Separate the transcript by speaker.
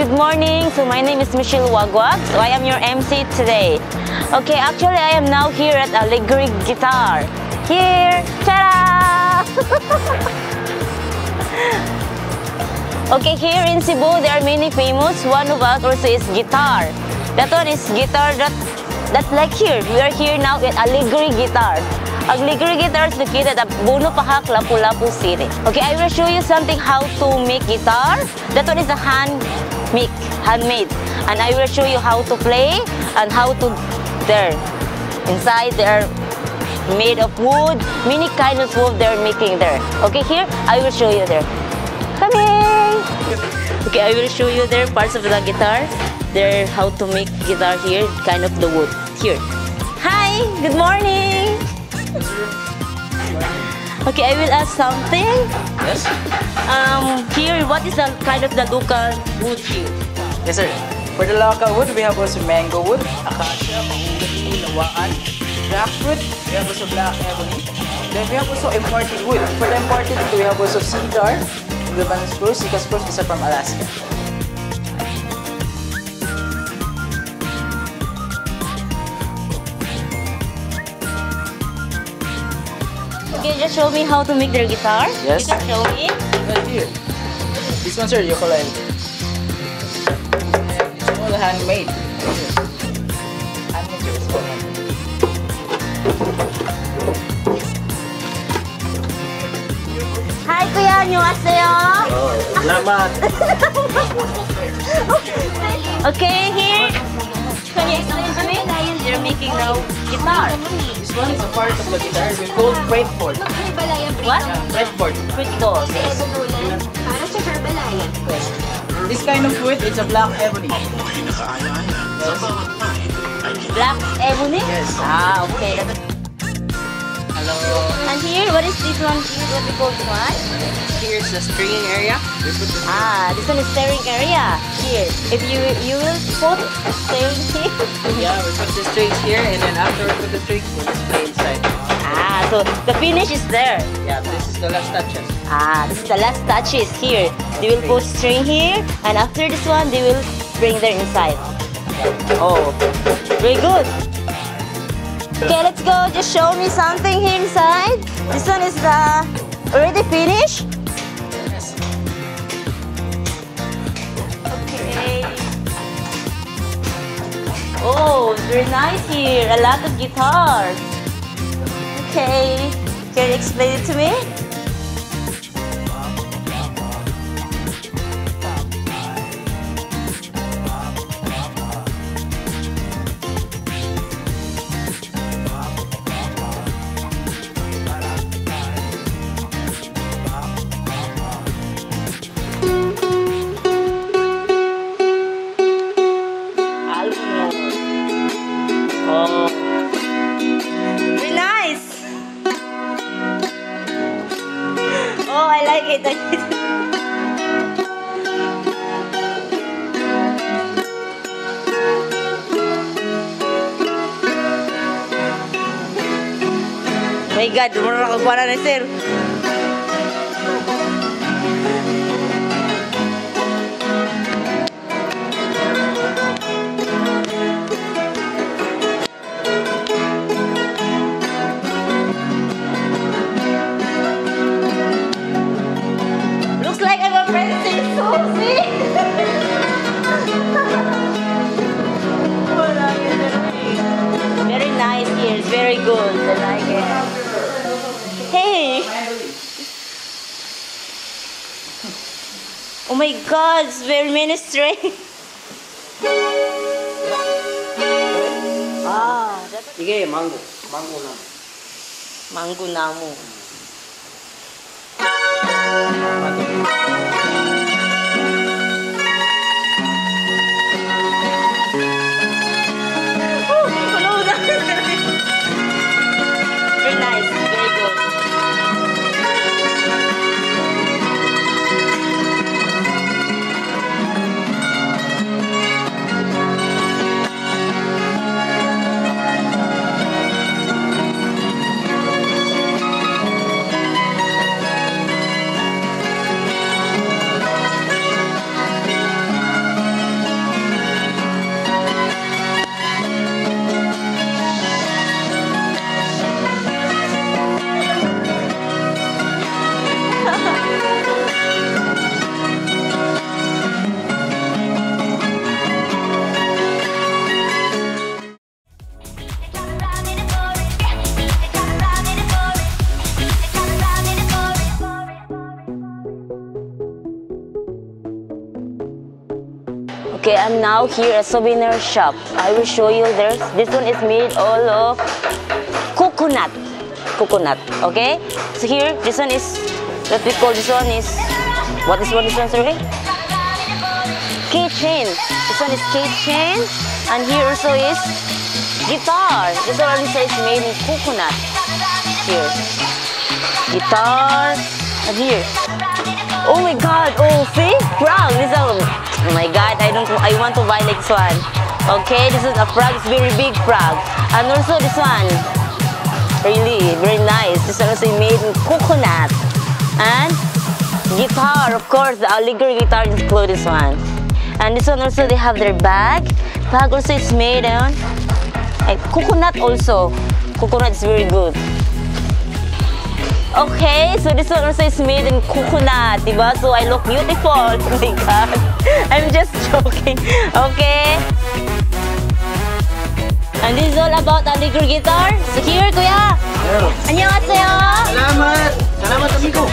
Speaker 1: good morning. So my name is Michelle Wagwag. So I am your MC today. Okay, actually I am now here at Alegre Guitar. Here, ta-da! Okay, here in Cebu there are many famous. One of us also is guitar. That one is guitar that that's like here. We are here now at Alegre Guitar. Alegre Guitar is located at Bono Pajac, Lapu-Lapu City. Okay, I will show you something how to make guitar. That one is a hand handmade. And I will show you how to play and how to there. Inside they are made of wood, many kinds of wood they're making there. Okay, here I will show you there. Coming! Okay, I will show you there parts of the guitar. There how to make guitar here, kind of the wood. Here. Hi, good morning. Okay, I will ask something.
Speaker 2: Yes?
Speaker 1: Um, here, what is the kind of the local wood here?
Speaker 2: Yes, sir. For the local wood, we have also mango wood, acacia, mahogany, lawaan, jackwood, we have also black ebony. Then we have also imported wood. For the imported wood, we have also cedar, Lebanon spruce, Sitka spruce, are from Alaska.
Speaker 1: Okay, just show me how to make their guitar.
Speaker 2: Yes.
Speaker 1: You can show me.
Speaker 2: Right here. This one, sir, ukulele handmade. Handmade juice for me.
Speaker 1: Hi Kuya, annyeonghaseyo.
Speaker 3: Salamat.
Speaker 1: okay, here. Can you explain to me? You're making now guitar.
Speaker 2: This one is a part of the guitar. Called fretboard.
Speaker 1: What?
Speaker 2: Yeah, fretboard.
Speaker 1: Fretboard. Yes.
Speaker 4: Para sa
Speaker 2: this kind of wood, it's a black ebony.
Speaker 1: Black ebony?
Speaker 2: Yes.
Speaker 1: Ah, okay.
Speaker 2: Hello.
Speaker 1: And here, what is this one here? What we call this one?
Speaker 2: Here's the stringing area. We put the
Speaker 1: Ah, this one is steering area. Here. If you you will put steering here.
Speaker 2: yeah, we put the strings here, and then after we put the strings, we'll just play inside.
Speaker 1: Ah, so the finish is there.
Speaker 2: Yeah, this is the last touches.
Speaker 1: Ah, this is the last touches here. They will put string here, and after this one, they will bring their inside. Oh, very good. Okay, let's go. Just show me something here inside. This one is the already finished. Okay. Oh, very nice here. A lot of guitars. Okay. Can you explain it to me? My God, mura ka kuha my God, it's very many strings. ah, that's
Speaker 2: Sige, mango. Mango na.
Speaker 1: mango namu. Oh, am now here at souvenir shop. I will show you this. This one is made all of coconut. Coconut, okay? So here, this one is, what we call this one is, what is one this one, sorry? Keychain. This one is keychain. And here also is guitar. This one also is made in coconut. Here. Guitar. And here. Oh my god. Oh, see? Frog. This one. Oh my god. I don't I want to buy next one. Okay, this is a frog. It's very big frog. And also this one. Really, very nice. This one also made in coconut. And guitar, of course, the alligator guitar include this one. And this one also they have their bag. Bag also is made on coconut also. Coconut is very good. Okay, so this one also is made in coconut, diba? So I look beautiful. Oh my god. I'm just joking. Okay. And this is all about Alegre guitar. So here, Kuya. Hello. 안녕하세요.
Speaker 2: Salamat. Salamat, amigo.